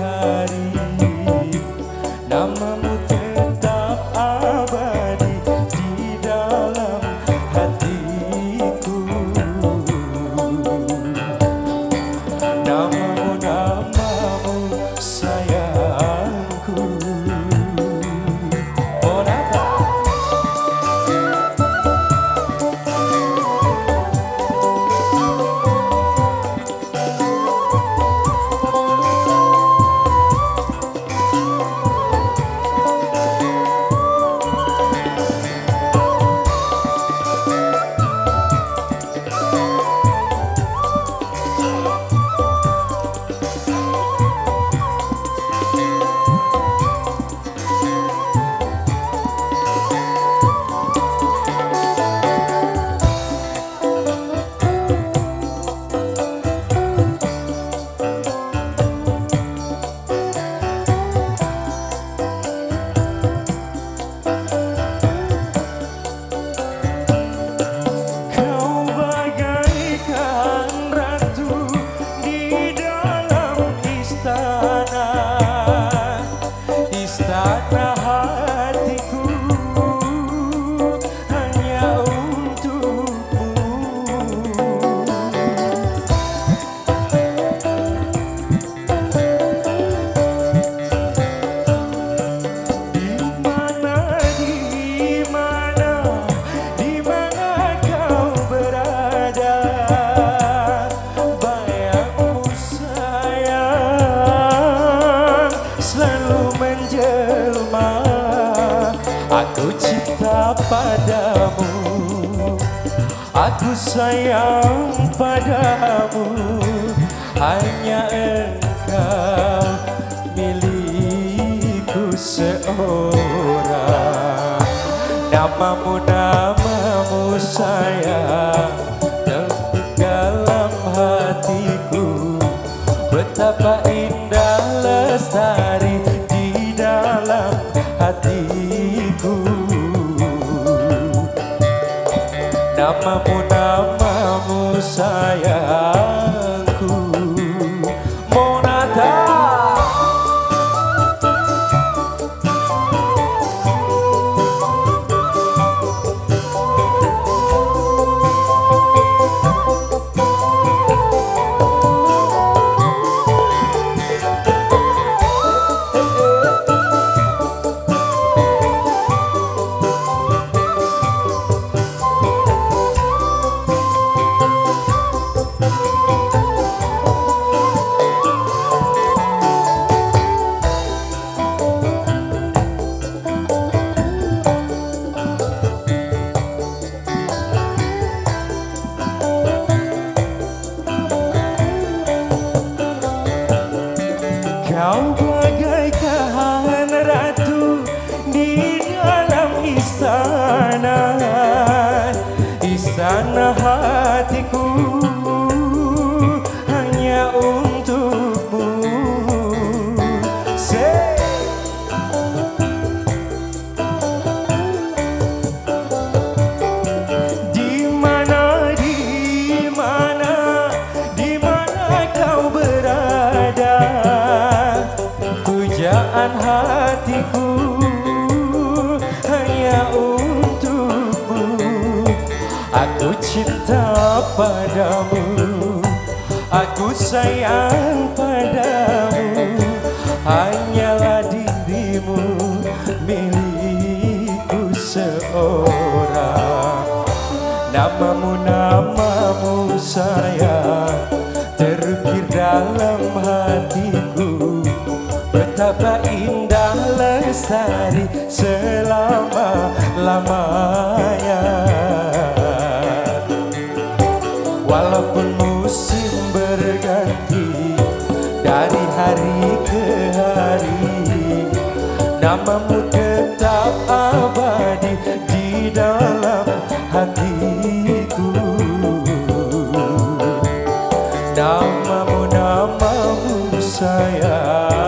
hari Aku sayang padamu. Hanya engkau milikku seorang. Namamu, namamu sayang Namamu, namamu sayangku Istana hatiku cinta padamu. Aku sayang padamu. Hanyalah dirimu milikku seorang. Namamu, namamu sayang. Terukir dalam hatiku. Betapa indah lestari selama-lamanya hari ke hari. Namamu tetap abadi Di dalam hatiku. Namamu, namamu sayang